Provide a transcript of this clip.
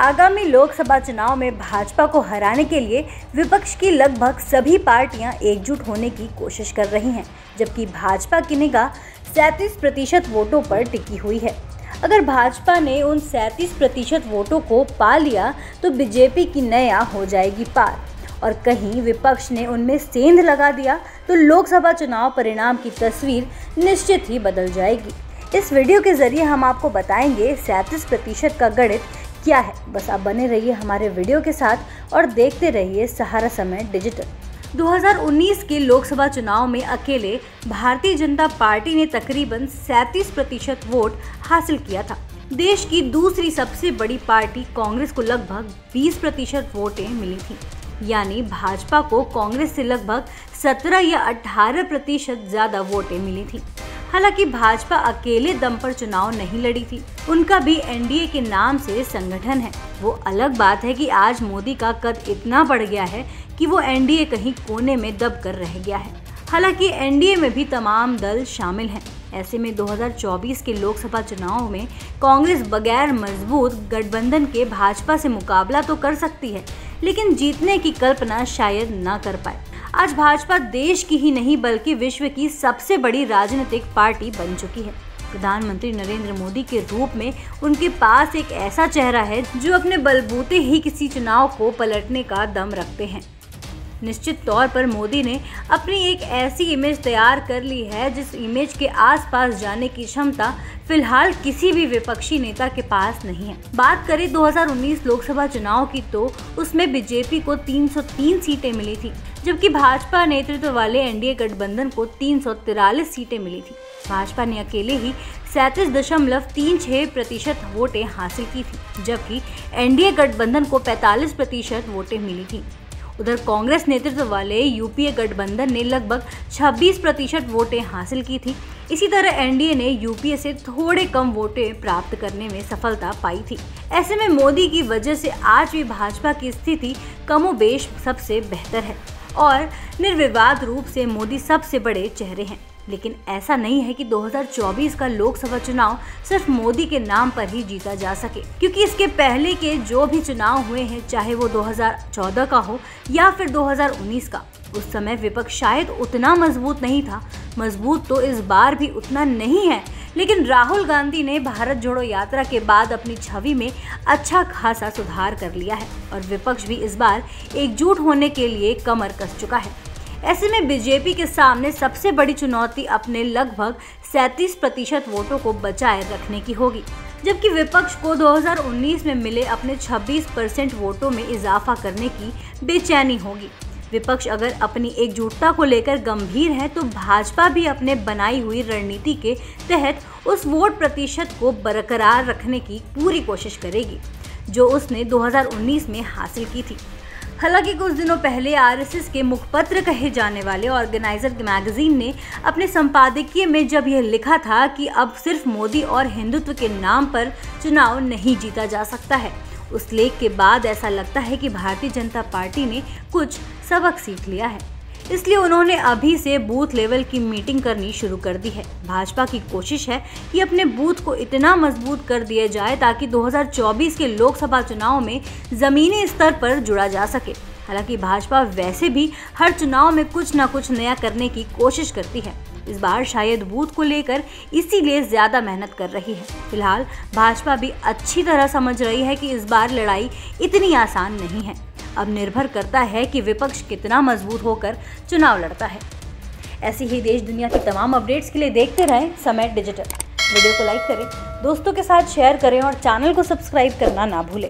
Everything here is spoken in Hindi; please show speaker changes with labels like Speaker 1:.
Speaker 1: आगामी लोकसभा चुनाव में भाजपा को हराने के लिए विपक्ष की लगभग सभी पार्टियाँ एकजुट होने की कोशिश कर रही हैं, जबकि भाजपा की निगाह सैंतीस प्रतिशत वोटों पर टिकी हुई है। अगर भाजपा ने उन सैंतीस प्रतिशत वोटों को पा लिया तो बीजेपी की नया हो जाएगी पार। और कहीं विपक्ष ने उनमें सेंध लगा दिया तो लोकसभा चुनाव परिणाम की तस्वीर निश्चित ही बदल जाएगी। इस वीडियो के ज़रिए हम आपको बताएँगे सैंतीस प्रतिशत का गणित क्या है? बस आप बने रहिए हमारे वीडियो के साथ और देखते रहिए सहारा समय डिजिटल। 2019 के लोकसभा चुनाव में अकेले भारतीय जनता पार्टी ने तकरीबन 37 प्रतिशत वोट हासिल किया था। देश की दूसरी सबसे बड़ी पार्टी कांग्रेस को लगभग 20 प्रतिशत वोटें मिली थी। यानी भाजपा को कांग्रेस से लगभग 17 या 18 प्रतिशत ज़्यादा वोटें मिली थी। हालाँकि भाजपा अकेले दम पर चुनाव नहीं लड़ी थी। उनका भी एनडीए के नाम से संगठन है। वो अलग बात है कि आज मोदी का कद इतना बढ़ गया है कि वो एनडीए कहीं कोने में दब कर रह गया है। हालाँकि एनडीए में भी तमाम दल शामिल हैं। ऐसे में 2024 के लोकसभा चुनाव में कांग्रेस बगैर मज़बूत गठबंधन के भाजपा से मुकाबला तो कर सकती है, लेकिन जीतने की कल्पना शायद न कर पाए। आज भाजपा देश की ही नहीं, बल्कि विश्व की सबसे बड़ी राजनीतिक पार्टी बन चुकी है। प्रधानमंत्री नरेंद्र मोदी के रूप में उनके पास एक ऐसा चेहरा है जो अपने बलबूते ही किसी चुनाव को पलटने का दम रखते हैं। निश्चित तौर पर मोदी ने अपनी एक ऐसी इमेज तैयार कर ली है, जिस इमेज के आसपास जाने की क्षमता फ़िलहाल किसी भी विपक्षी नेता के पास नहीं है। बात करें 2019 लोकसभा चुनाव की तो उसमें बीजेपी को 303 सीटें मिली थी। जबकि भाजपा नेतृत्व वाले एनडीए गठबंधन को तीन सीटें मिली थी। भाजपा ने अकेले ही सैंतीस दशमलव तीन छह प्रतिशत वोटें हासिल की थी, जबकि एनडीए गठबंधन को 45 प्रतिशत वोटें मिली थी। उधर कांग्रेस नेतृत्व वाले यूपीए गठबंधन ने लगभग 26 प्रतिशत वोटें हासिल की थी। इसी तरह एनडीए ने यूपीए से थोड़े कम वोटें प्राप्त करने में सफलता पाई थी। ऐसे में मोदी की वजह से आज भी भाजपा की स्थिति कमोबेश सबसे बेहतर है। और निर्विवाद रूप से मोदी सबसे बड़े चेहरे हैं। लेकिन ऐसा नहीं है कि 2024 का लोकसभा चुनाव सिर्फ़ मोदी के नाम पर ही जीता जा सके, क्योंकि इसके पहले के जो भी चुनाव हुए हैं, चाहे वो 2014 का हो या फिर 2019 का, उस समय विपक्ष शायद उतना मज़बूत नहीं था। मज़बूत तो इस बार भी उतना नहीं है लेकिन राहुल गांधी ने भारत जोड़ो यात्रा के बाद अपनी छवि में अच्छा खासा सुधार कर लिया है और विपक्ष भी इस बार एकजुट होने के लिए कमर कस चुका है। ऐसे में बीजेपी के सामने सबसे बड़ी चुनौती अपने लगभग 37 प्रतिशत वोटों को बचाए रखने की होगी, जबकि विपक्ष को 2019 में मिले अपने 26 परसेंट वोटों में इजाफा करने की बेचैनी होगी। विपक्ष अगर अपनी एकजुटता को लेकर गंभीर है तो भाजपा भी अपने बनाई हुई रणनीति के तहत उस वोट प्रतिशत को बरकरार रखने की पूरी कोशिश करेगी, जो उसने 2019 में हासिल की थी। हालाँकि कुछ दिनों पहले आरएसएस के मुखपत्र कहे जाने वाले ऑर्गेनाइजर मैगजीन ने अपने संपादकीय में जब यह लिखा था कि अब सिर्फ़ मोदी और हिंदुत्व के नाम पर चुनाव नहीं जीता जा सकता है उस लेख के बाद ऐसा लगता है कि भारतीय जनता पार्टी ने कुछ सबक सीख लिया है। इसलिए उन्होंने अभी से बूथ लेवल की मीटिंग करनी शुरू कर दी है। भाजपा की कोशिश है कि अपने बूथ को इतना मज़बूत कर दिया जाए ताकि 2024 के लोकसभा चुनाव में जमीनी स्तर पर जुड़ा जा सके। हालाँकि भाजपा वैसे भी हर चुनाव में कुछ न कुछ नया करने की कोशिश करती है। इस बार शायद बूथ को लेकर इसीलिए ज़्यादा मेहनत कर रही है। फ़िलहाल, भाजपा भी अच्छी तरह समझ रही है कि इस बार लड़ाई इतनी आसान नहीं है। अब निर्भर करता है कि विपक्ष कितना मज़बूत होकर चुनाव लड़ता है। ऐसी ही देश दुनिया की तमाम अपडेट्स के लिए देखते रहें समय डिजिटल। वीडियो को लाइक करें, दोस्तों के साथ शेयर करें और चैनल को सब्सक्राइब करना ना भूलें।